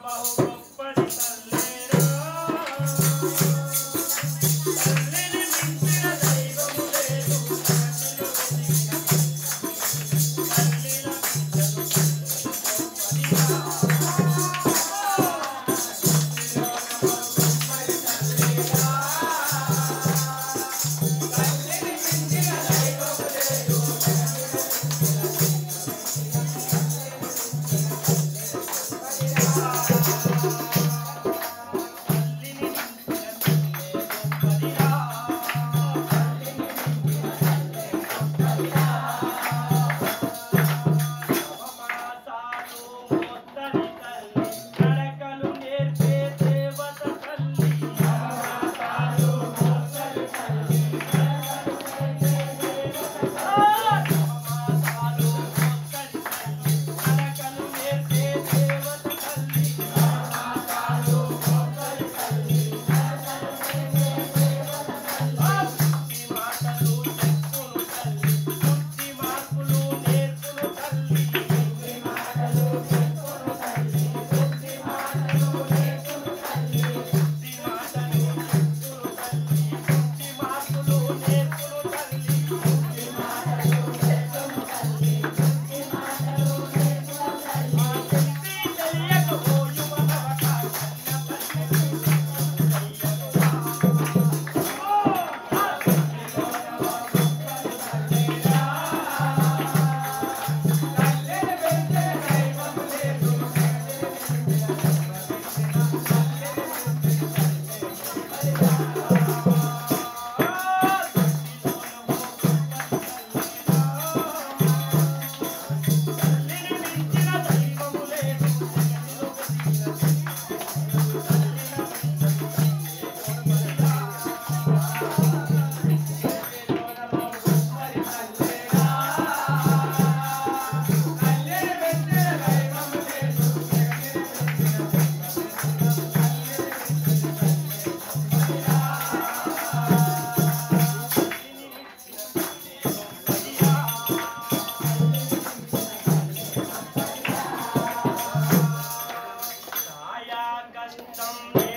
Bahu अष्टम